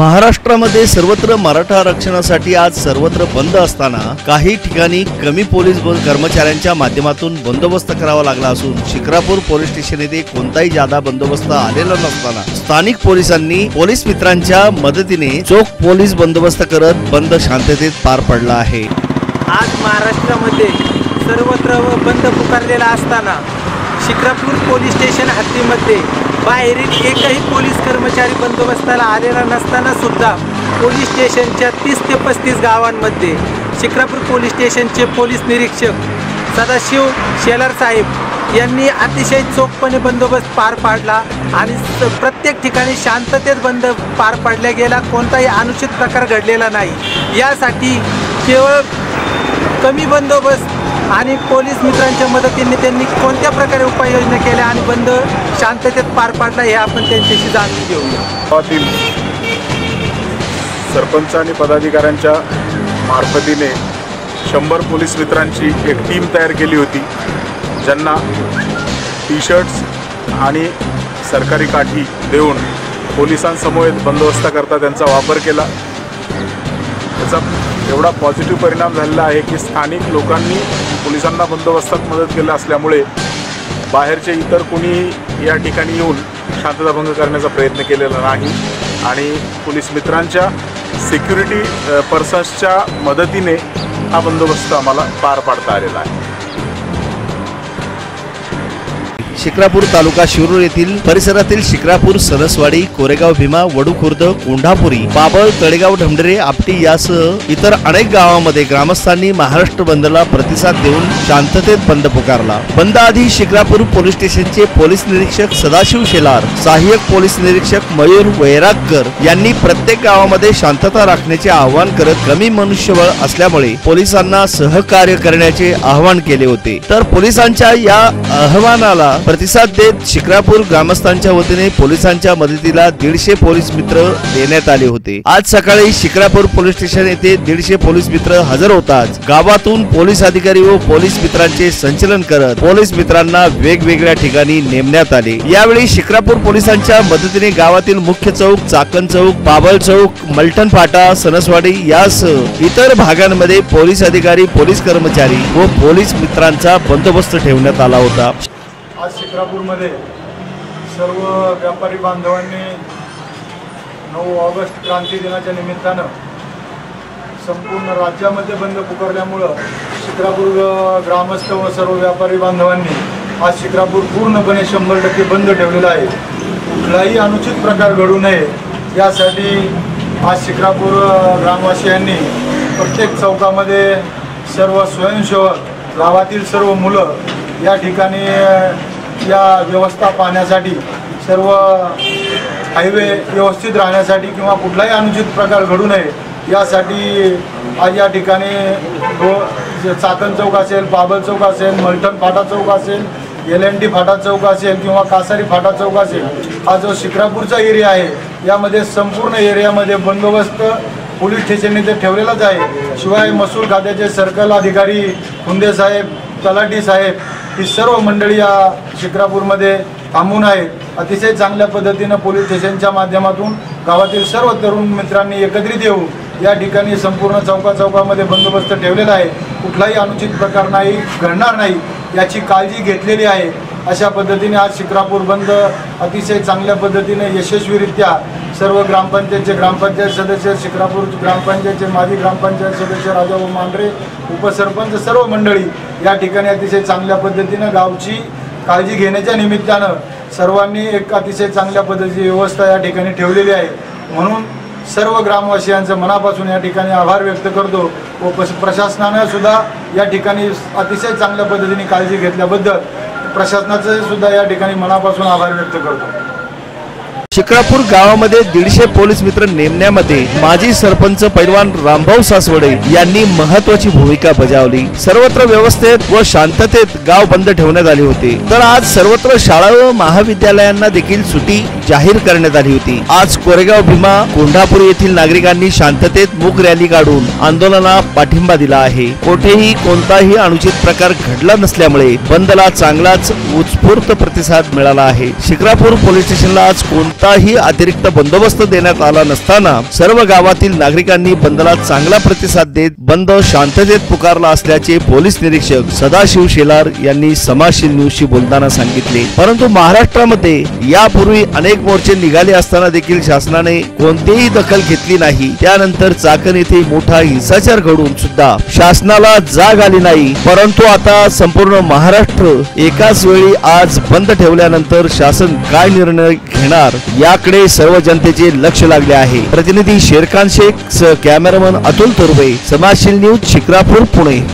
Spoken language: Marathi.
महाराष्ट्रामध्ये सर्वत्र मराठा आरक्षणासाठी आज सर्वत्र बंद असताना काही ठिकाणी कमी पोलीस ब- कर्मचाऱ्यांच्या माध्यमातून बंदोबस्त करावा लागला असून शिक्रापूर पोलीस स्टेशन येथे कोणताही जादा बंदोबस्त आलेला नसताना स्थानिक पोलिसांनी पोलीस मित्रांच्या मदतीने चोख पोलीस बंदोबस्त करत बंद शांततेत पार पडला आहे. आज महाराष्ट्रामध्ये सर्वत्र बंद पुकारलेला असताना शिक्रापूर पोलीस स्टेशन हद्दीमध्ये बाहेरील एकही पोलीस कर्मचारी बंदोबस्ताला आलेला नसताना सुद्धा पोलीस स्टेशनच्या तीस ते पस्तीस गावांमध्ये शिक्रापूर पोलीस स्टेशनचे पोलीस निरीक्षक सदाशिव शेलार साहेब यांनी अतिशय चोखपणे बंदोबस्त पार पाडला आणि प्रत्येक ठिकाणी शांततेत बंद पार पाडला गेला. कोणताही अनुचित प्रकार घडलेला नाही. यासाठी केवळ कमी बंदोबस्त आणि पोलीस मित्रांच्या मदतीने त्यांनी कोणत्या प्रकारे उपाययोजना केल्या आणि बंद शांततेत पार पाडला हे आपण त्यांच्याशी जाणून घेऊया. सरपंच आणि पदाधिकाऱ्यांच्या मार्फतीने शंभर पोलीस मित्रांची एक टीम तयार केली होती ज्यांना टी शर्ट्स आणि सरकारी काठी देऊन पोलिसांसमोर बंदोबस्ताकरता त्यांचा वापर केला. त्याचा एवढा पॉझिटिव्ह परिणाम झालेला आहे की स्थानिक लोकांनी पोलिसांना बंदोबस्तात मदत केलं असल्यामुळे बाहेरचे इतर कोणी या ठिकाणी येऊन शांतताभंग करण्याचा प्रयत्न केलेला नाही. आणि पोलीस मित्रांच्या सिक्युरिटी पर्सन्सच्या मदतीने हा बंदोबस्त आम्हाला पार पाडता आलेला आहे. शिक्रापूर तालुका शिरूर येथील परिसरातील शिक्रापूर सरसवाडी कोरेगाव भीमा वडू खुर्द कोंढापुरी बाबळ तळेगाव ढमढरे आपटी यासह इतर अनेक गावांमध्ये ग्रामस्थांनी महाराष्ट्र बंदला प्रतिसाद देऊन शांततेत बंद पुकारला. बंद आधी शिक्रापूर पोलीस स्टेशनचे पोलीस निरीक्षक सदाशिव शेलार सहाय्यक पोलीस निरीक्षक मयूर वैरागकर यांनी प्रत्येक गावामध्ये शांतता राखण्याचे आवाहन करत कमी मनुष्यबळ असल्यामुळे पोलिसांना सहकार्य करण्याचे आवाहन केले होते. तर पोलिसांच्या या आव्हानाला प्रतिसाद देत शिक्रापूर ग्रामस्थांच्या वतीने पोलिसांच्या मदतीला दीडशे पोलीस मित्र देण्यात आले होते. आज सकाळी शिक्रापूर पोलीस स्टेशन येथे दीडशे पोलीस मित्र हजर होताच. गावातून पोलीस अधिकारी व पोलीस मित्रांचे संचलन करत पोलीस मित्रांना वेगवेगळ्या ठिकाणी नेमण्यात आले. यावेळी शिक्रापूर पोलिसांच्या मदतीने गावातील मुख्य चौक चाकण चौक बाबल चौक मलठण फाटा सनसवाडी यासह इतर भागांमध्ये पोलीस अधिकारी पोलीस कर्मचारी व पोलीस मित्रांचा बंदोबस्त ठेवण्यात आला होता. आज शिक्रापूरमध्ये सर्व व्यापारी बांधवांनी नऊ ऑगस्ट क्रांती दिनाच्या निमित्तानं संपूर्ण राज्यामध्ये बंद पुकारल्यामुळं शिक्रापूर ग्रामस्थ व सर्व व्यापारी बांधवांनी आज शिक्रापूर पूर्णपणे शंभर टक्के बंद ठेवलेला आहे. कुठलाही अनुचित प्रकार घडू नये यासाठी आज शिक्रापूर ग्रामवासियांनी प्रत्येक चौकामध्ये सर्व स्वयंसेवक गावातील सर्व मुलं या ठिकाणी या व्यवस्था पाहण्यासाठी सर्व हायवे व्यवस्थित राहण्यासाठी किंवा कुठलाही अनुचित प्रकार घडू नये यासाठी आज या ठिकाणी चाकण चौक असेल बाबल चौक असेल मलठण फाटा चौक असेल एल एन टी फाटा चौक असेल किंवा कासारी फाटा चौक असेल हा जो शिक्रापूरचा एरिया आहे यामध्ये संपूर्ण एरियामध्ये बंदोबस्त पोलीस स्टेशन इथे ठेवलेलाच आहे. शिवाय महसूल खात्याचे सर्कल अधिकारी हुंदे साहेब तलाठी साहेब ही सर्व मंडळी या शिक्रापूरमध्ये थांबून आहेत. अतिशय चांगल्या पद्धतीनं पोलीस स्टेशनच्या माध्यमातून गावातील सर्व तरुण मित्रांनी एकत्रित येऊन या ठिकाणी संपूर्ण चौका चौकामध्ये बंदोबस्त ठेवलेला आहे. कुठलाही अनुचित प्रकार नाही घडणार नाही याची काळजी घेतलेली आहे. अशा पद्धतीने आज शिक्रापूर बंद अतिशय चांगल्या पद्धतीने यशस्वीरित्या सर्व ग्रामपंचायतचे ग्रामपंचायत सदस्य शिक्रापूर ग्रामपंचायतचे माजी ग्रामपंचायत सदस्य राजाभाऊ मांढरे उपसरपंच सर्व मंडळी या ठिकाणी अतिशय चांगल्या पद्धतीनं गावची काळजी घेण्याच्या निमित्तानं सर्वांनी एक अतिशय चांगल्या पद्धतीची व्यवस्था या ठिकाणी ठेवलेली आहे. म्हणून सर्व ग्रामवासियांचं मनापासून या ठिकाणी आभार व्यक्त करतो व पश- प्रशासनानं सुद्धा या ठिकाणी अतिशय चांगल्या पद्धतीने काळजी घेतल्याबद्दल प्रशासनाचं सुद्धा या ठिकाणी मनापासून आभार व्यक्त करतो. शिक्रापूर गावामध्ये दीडशे पोलीस मित्र नेमण्यामध्ये माजी सरपंच पैलवान रामभाऊ सासवडे यांनी महत्वाची भूमिका बजावली. सर्वत्र व्यवस्थेत व शांततेत गाव बंद ठेवण्यात आले होते. तर आज सर्वत्र शाळा व महाविद्यालयांना देखील सुटी जाहीर करण्यात आली होती. आज कोरेगाव भीमा कोंढापूर येथील नागरिकांनी शांततेत मूक रॅली काढून आंदोलनाला पाठिंबा दिला आहे. कोठेही कोणताही अनुचित प्रकार घडला नसल्यामुळे बंदला चांगलाच उत्स्फूर्त प्रतिसाद मिळाला आहे. शिक्रापूर पोलीस स्टेशनला आज कोण कोणताही अतिरिक्त बंदोबस्त देण्यात आला नसताना सर्व गावातील नागरिकांनी बंदला चांगला प्रतिसाद देत बंद शांततेत पुकारला असल्याचे पोलीस निरीक्षक सदाशिव शेलार यांनी समाजशील न्यूजशी बोलताना सांगितले. परंतु महाराष्ट्रामध्ये यापूर्वी अनेक मोर्चे निघाले असताना देखील शासनाने कोणतीही दखल घेतली नाही. त्यानंतर चाकण येथे मोठा हिंसाचार घडून सुद्धा शासनाला जाग आली नाही. परंतु आता संपूर्ण महाराष्ट्र एकाच वेळी आज बंद ठेवल्यानंतर शासन काय निर्णय घेणार? याकडे सर्व जनतेचे लक्ष लागले आहे. प्रतिनिधी शेरखान शेख कॅमेरामन अतुल तुर्वे समाजशील न्यूज शिक्रापूर पुणे.